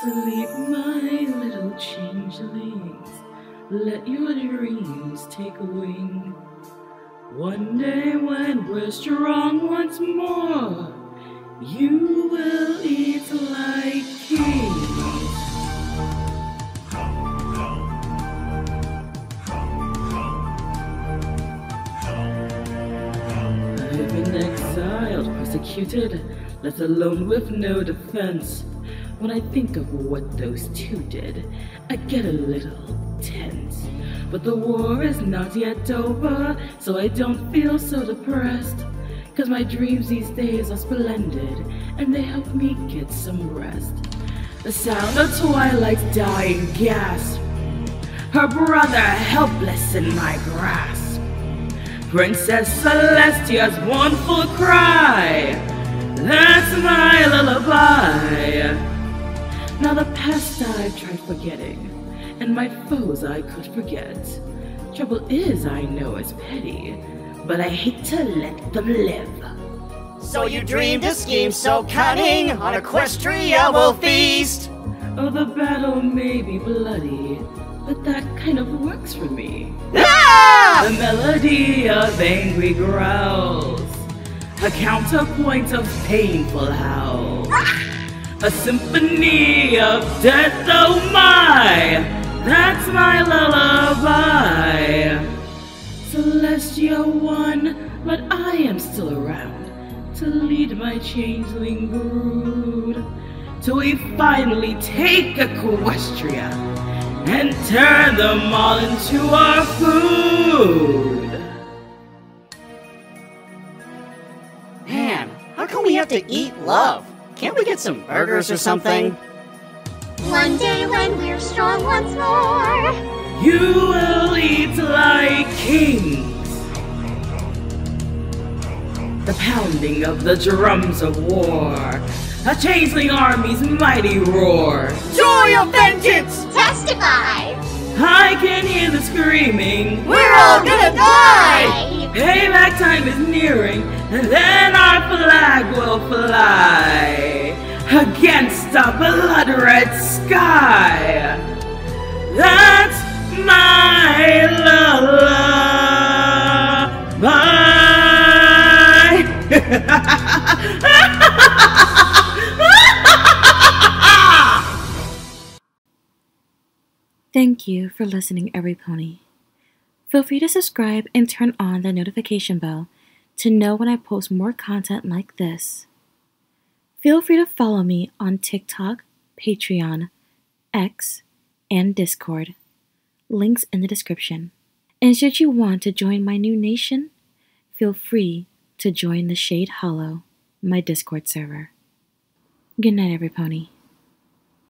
Sleep, my little changelings. Let your dreams take wing. One day when we're strong once more, you will eat like kings. I've been exiled, persecuted, left alone with no defense. When I think of what those two did, I get a little tense. But the war is not yet over, so I don't feel so depressed. Cause my dreams these days are splendid, and they help me get some rest. The sound of Twilight's dying gasp, her brother helpless in my grasp. Princess Celestia's mournful cry. Forgetting, and my foes I could forget. Trouble is, I know is petty, but I hate to let them live. So you dreamed a scheme so cunning, on Equestria will feast. Oh, the battle may be bloody, but that kind of works for me. Ah! The melody of angry growls, a counterpoint of painful howls, a symphony of death, oh my! That's my lullaby. Celestia won, but I am still around to lead my changeling brood till we finally take Equestria and turn them all into our food. Man, how come we have to eat love? Can't we get some burgers or something? One day when we're strong once more. You will eat like kings. The pounding of the drums of war, a changeling army's mighty roar. Joy of vengeance! Testify. I can hear the screaming. We're all gonna die! Payback time is nearing, and then our flag will fly against a blood red sky. That's my lullaby. Thank you for listening, Every Pony. Feel free to subscribe and turn on the notification bell to know when I post more content like this. Feel free to follow me on TikTok, Patreon, X, and Discord. Links in the description. And should you want to join my new nation, feel free to join the Shade Hollow, my Discord server. Good night, every pony.